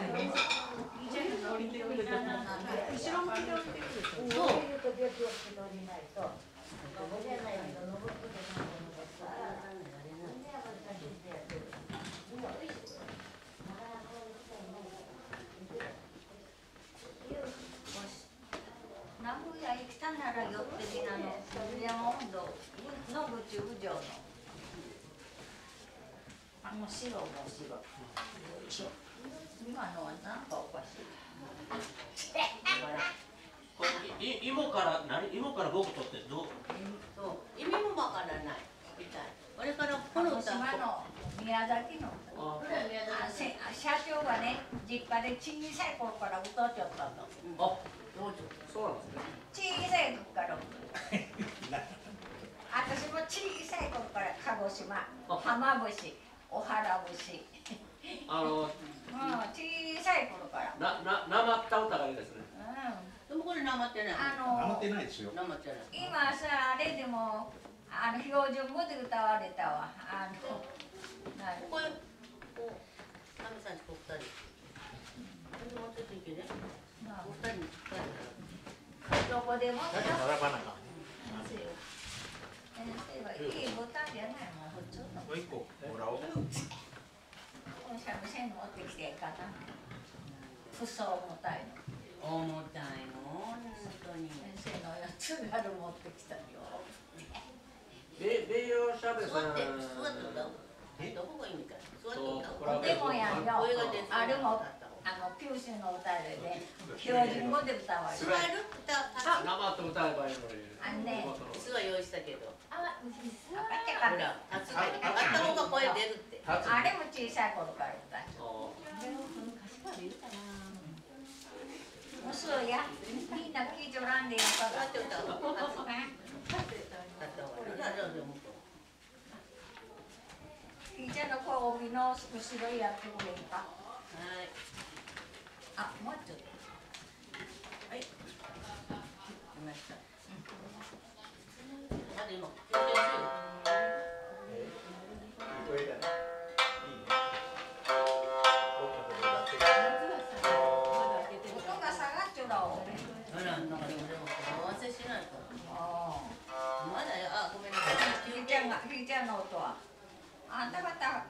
つけてってください後ろ向きで降りてくると。そう。名古屋行きたなら寄ってきなの山温度の宇宙上のあの白も白今のはなんかおかしいこれい芋から何芋から僕取ってどうそう意味もわからないみたいこれからこの歌島の宮崎のあ社長がね実家で小さい頃から歌っちゃったのあそうなんですね小さい時から私も小さい頃から鹿児島浜節お原節。あのうん小さい頃から。なななまった歌がいいですね。うん。でもこれなまってないあなまのってないですよ。なまってない今さあれでもあの標準語で歌われたわ。あのなこれこうナミさんちこ二人。もうちょっといけねなお二人に二人どこでも。並ばなか。先生はいいボタンじゃないもん普通のもう一個もらおう。持ってきてかな。服装重たいの。重たいの本当に。先生のやつがる持ってきたよ。べ米洋しゃべさん座って座ってどこがいいみたい座ってでもやんよ。声が出てあれもあの九州の歌でね標準語で歌われ座る？る。歌立なまって歌えばいいのに。あのねつ椅子は用意したけどあってほから立つだけ上がった方が声出るって立つあれも小さい頃から歌うもうそうやみんな聞いとらんでよか座って歌う立つら立った方がいいなじゃあでもひーちゃんの小帯の後ろやってくれるかはいあもうちょっとはい。来ました。まだ今、休憩中。これだね。い。ちゃ、んかでもでも合わせしないと。あまだよ、ごめんなさい。あひーちゃんがひーちゃんの音はあんた方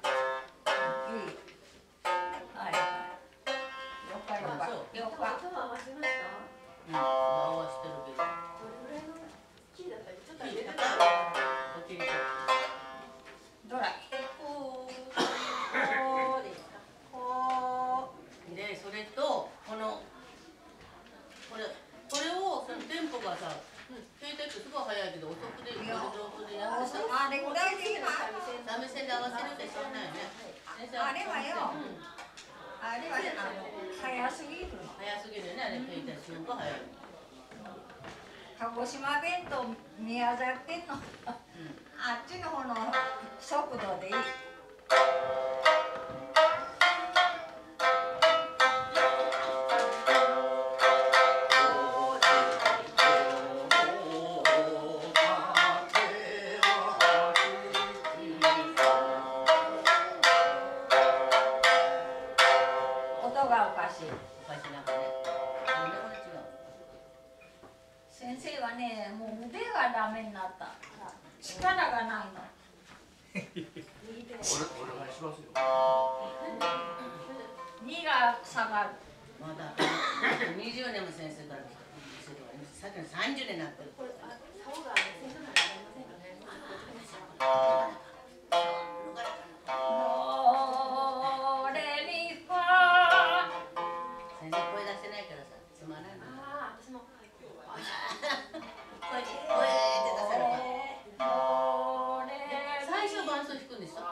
最初伴奏弾くんでしょフ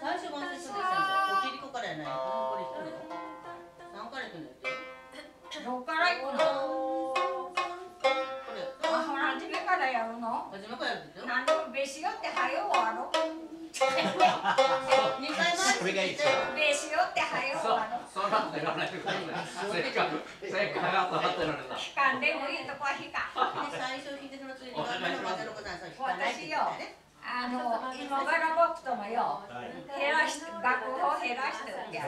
最初伴奏弾くんでしょおきりこからやな。いこれ弾くの三から弾くん。だってどっから行くのこれ初めからやるの初めからやるでしょ何でもべしよってはよ終わろ二回 それがいいですよべしよってはよ終わろそんなこと言わないでくださいせっかくせっかく上がってるのにな引かんでもいいとこは引か最初弾いてその次に真んあの今から僕ともよはい。減らして学校を減らしておきゃ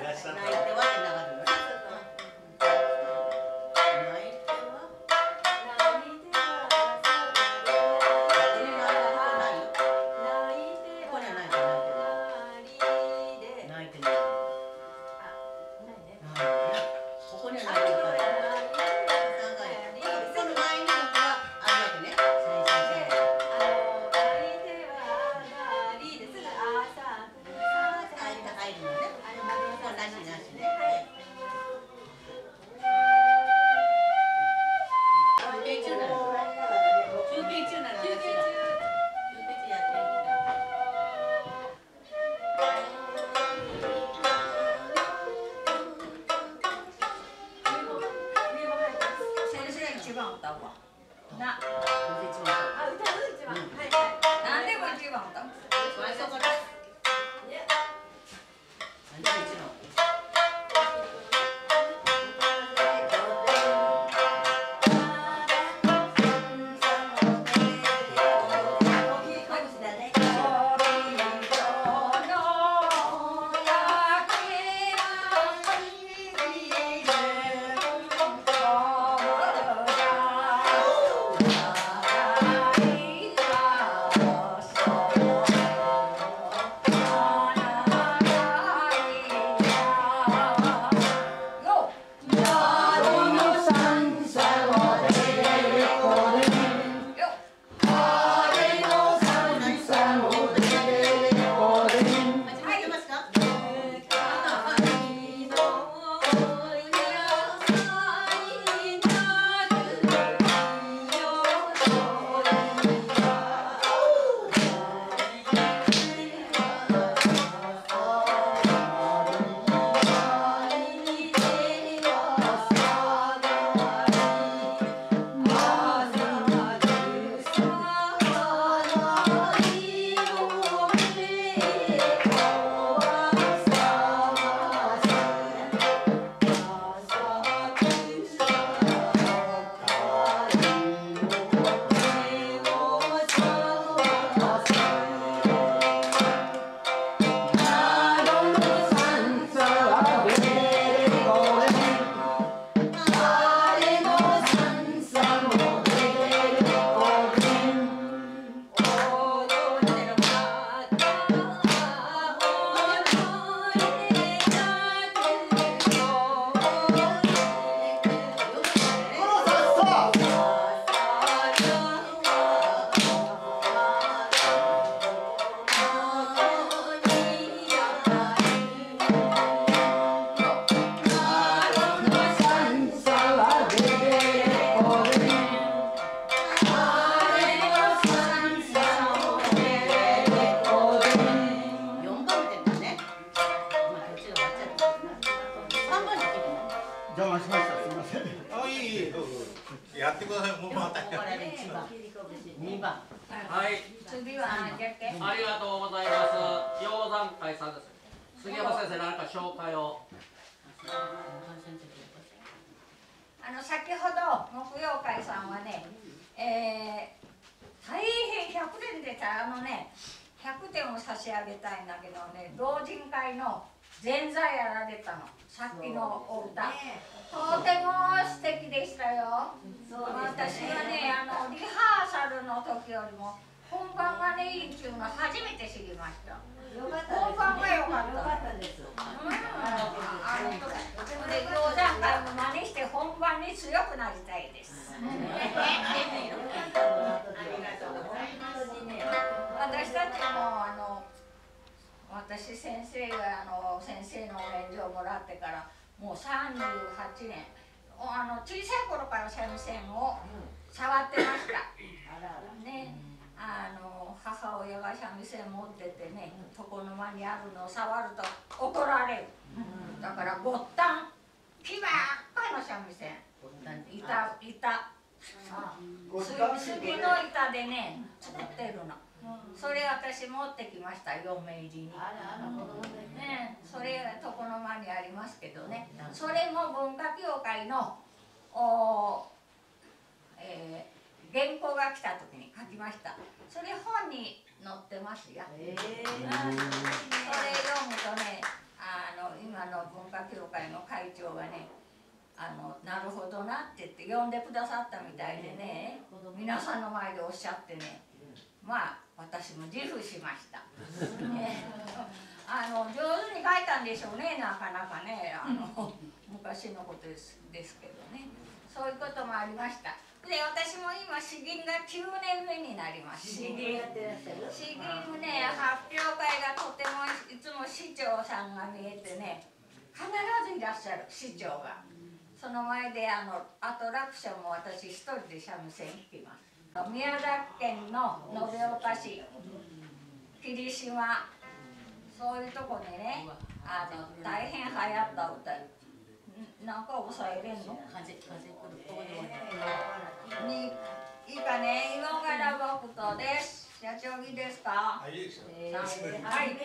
はい。次はありがとうございます。鷹山会さんです。杉山先生何か紹介を。あの先ほど木曜会さんはね、えー、大変100点でたあのね100点を差し上げたいんだけどね老人会の前座やられたの。さっきのお歌。とても素敵でしたよ。私はねあのリハーサルの時よりも本番がねいいっていうの初めて知りました。本番が良かった。です。うん。あの談会も真似して本番に強くなりたいです。私たちもあの私先生があの先生のお返事をもらってからもう38年おあの小さい頃から三味線を触ってました。ね、あの母親が三味線持っててね床の間にあるのを触ると怒られる。だからごったん木ばっかりの三味線板板杉杉の板でね作ってるの。それ私持ってきました嫁入りに。ね、それ床の間にありますけどね。それも文化協会のお、えー原稿が来た時に書きました。それ本に載ってますよ。えそれ読むとねあの今の文化協会の会長がねあのなるほどなって言って呼んでくださったみたいでね。皆さんの前でおっしゃってねまあ私も自負しました。ねあの上手に書いたんでしょうねなかなかね。あの昔のことですですけどね。そういうこともありました。で私も今詩吟が9年目になります。詩吟詩吟ね発表会がとてもいつも市長さんが見えてね必ずいらっしゃる市長が。その前であのアトラクションも私一人で三味線弾きます宮崎県の延岡市。霧島。そういうとこでねあの大変流行った歌。んなんか抑えれんの？風風来るどこでにい。いかね今から僕とです。社長いいですかはい。はい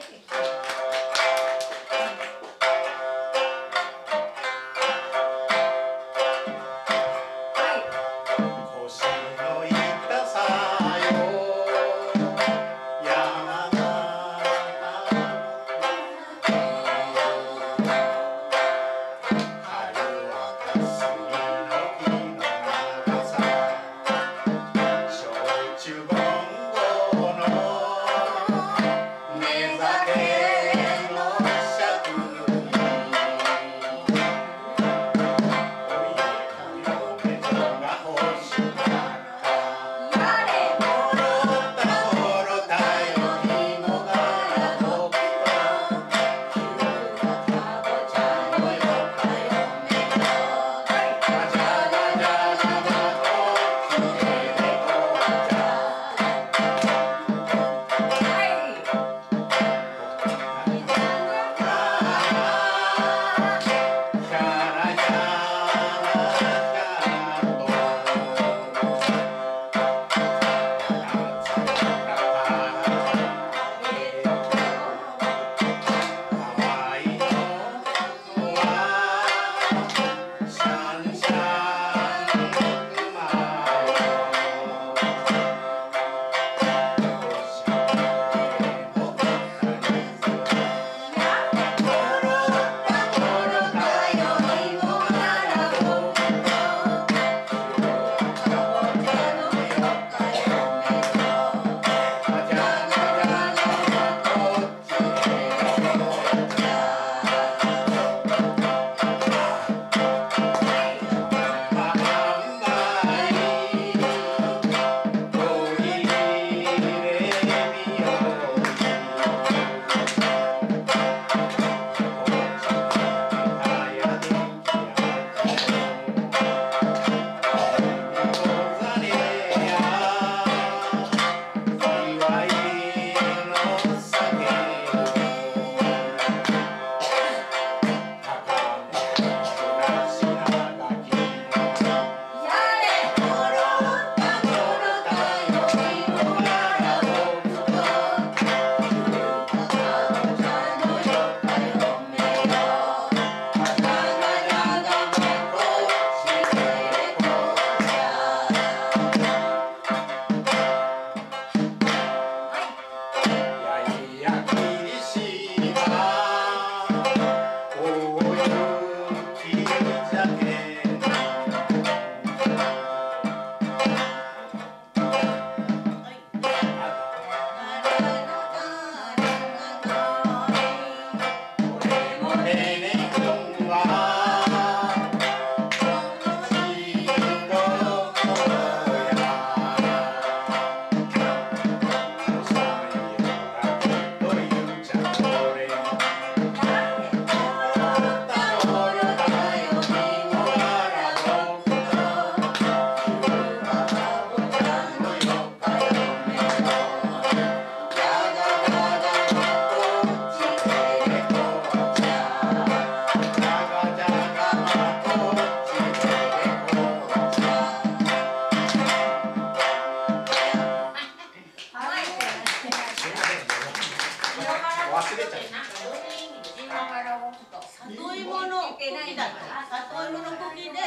里芋の茎だった里芋の茎で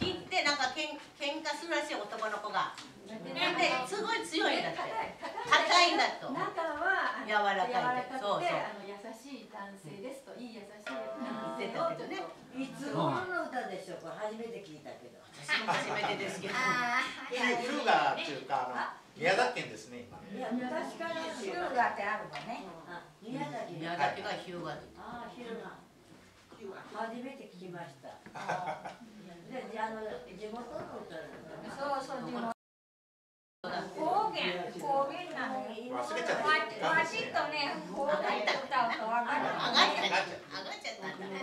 切ってなんかけん喧嘩するらしい男の子がですごい強いんだって硬いんだと中柔らかい柔らかくてそうそうあの優しい男性ですといい優しい男性をちょっといつ頃の歌でしょうか初めて聞いたけど私も初めてですけどあフューガーっていうかあの宮崎県ですね今いや昔からヒューガってあるわねあ宮崎宮崎が日向でああ、ヒルナ。初めて聞きました。で、じゃあ、あの、地元の歌。そうそう地元方言方言なのに忘れちゃったわわしとね。方言で歌うとわかる上がっちゃった上がっちゃったんだね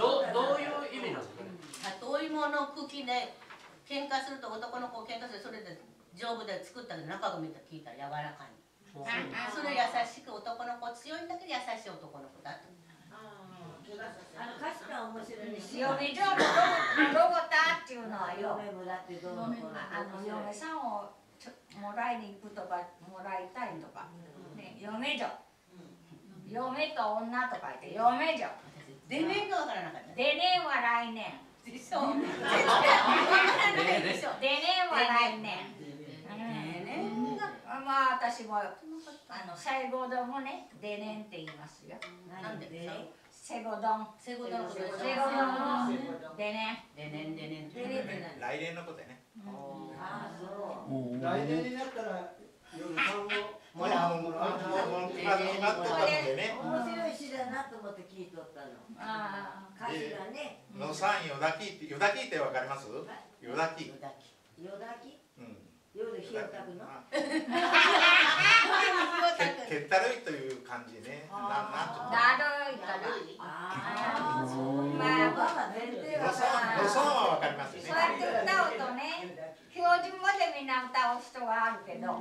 どどういう意味なんですか？ね里芋の茎で喧嘩すると男の子を喧嘩する。それで丈夫で作ったけど中が見た聞いたら柔らかい。それ優しく男の子強いんだけど優しい男の子だとあの歌詞が面白いね。読み上のロゴタっていうのはよ嫁村ってどうのこあの嫁さんをちょもらいに行くとかもらいたいとか、ね、嫁女。嫁と女とか言って嫁女。出面がわからなかった。でねんは来年。でしょ絶対わからない。でしょでねんは来年。まあ私もあの西郷どんもねでねんって言いますよ。なんで？セゴドンセゴドンのことでセゴドンでねでねん。でねんテレビなん。だ。来年のことやね。ああ、そう。来年になったら夜をもうもうもうあの決まってたのでね。面白い詩だなと思って聞いとったの。あ歌詞がね、野さんよだきってよだきってわかります？よだきよだきよだき、うん夜火を焚くの。けけったるいという感じね。なんなんちゅうのだるいああ、そ。まあまあ、全然野わからない。さん野さんはわかりますよそうねやって歌うとね標準語でみんな歌う人があるけど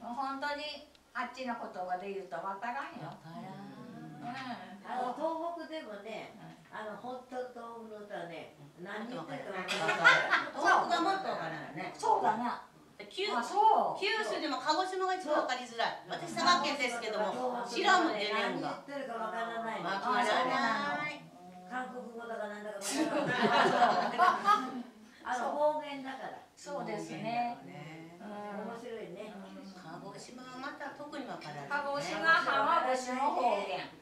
本当にあっちの言葉で言うとわからんよ、うん、あの東北でもね、あのホット豆腐の歌ね、何言ってるかわからない。東北がもっとわからないね。そうだな九あそう。九州でも鹿児島が一番わかりづらい。私佐賀県ですけども知らんもんでねんがってるかわからない。の。わからない。韓国語だかなんだかわからない。あの方言だから。そうですね、ねうん、面白いね。鹿児島はまた特にわからない。ね鹿児島浜口の方言、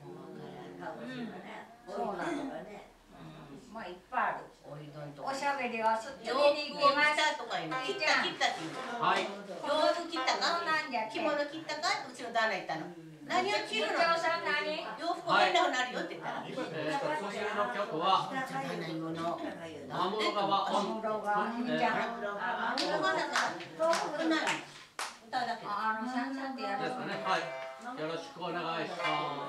鹿児島ね。そうなののね。まあいっぱいあるおいどんとかおしゃべりはすっきり洋に行きますたとか言うの切った切ったって言うのはい洋服切ったそうかなんじゃ着物切ったかうちの旦那言ったの何を着るのさん何洋服変なくなるよって言ったらえーと次の曲は旦那言うのマムロ川小室がいいじゃんあマムロがだからこんなに歌だけあのさんさんってやるですかねはいよろしくお願いします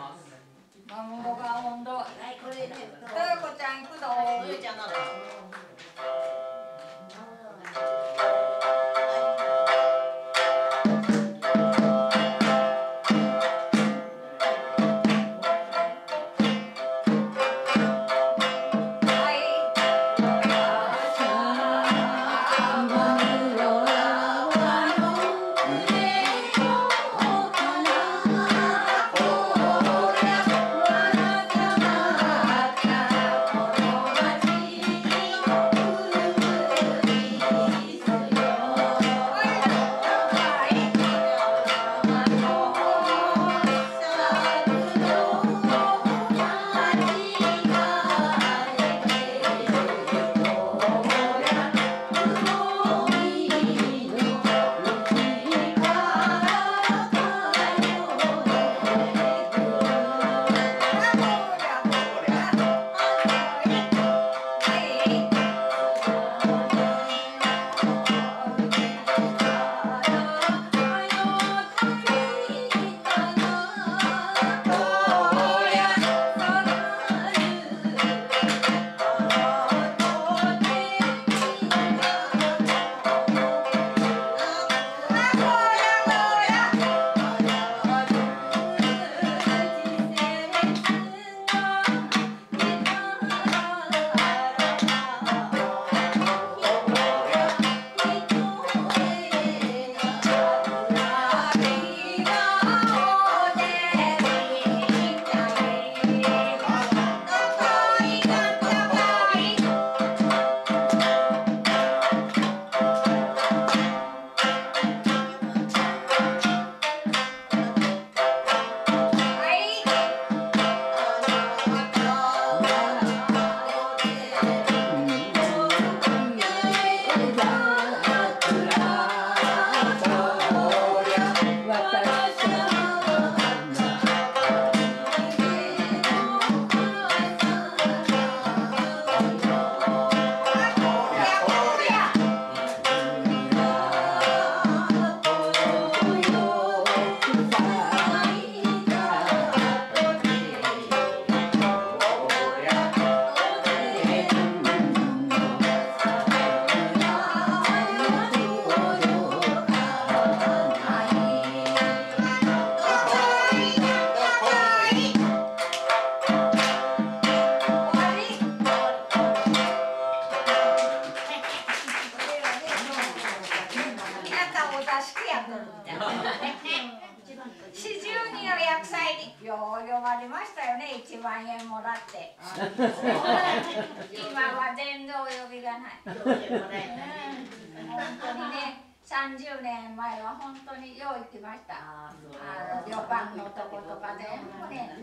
年前は本当によう行きました。あの旅館のとことか全部ね、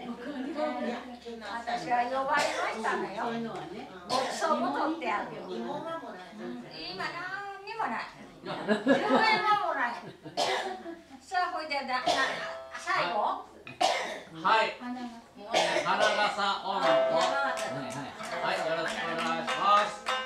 私は呼ばれましたのよ。ごちそうも取ってあるよ。今なんにもない。10円ももない。さあ、ほいでだ、な、最後？はい花笠はいよろしくお願いします